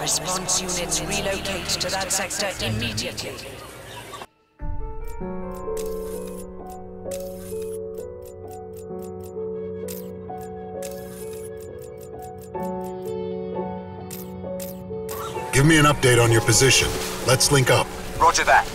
Response units relocate to that sector immediately. Give me an update on your position. Let's link up. Roger that.